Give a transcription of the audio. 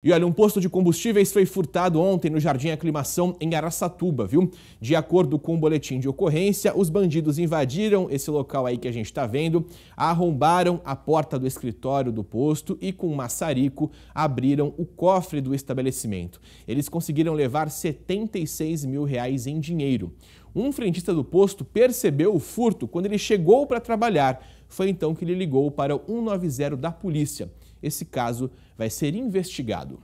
E olha, um posto de combustíveis foi furtado ontem no Jardim Aclimação, em Araçatuba, viu? De acordo com o um boletim de ocorrência, os bandidos invadiram esse local aí que a gente está vendo, arrombaram a porta do escritório do posto e, com um maçarico, abriram o cofre do estabelecimento. Eles conseguiram levar 76 mil reais em dinheiro. Um frentista do posto percebeu o furto quando ele chegou para trabalhar. Foi então que ele ligou para o 190 da polícia. Esse caso vai ser investigado.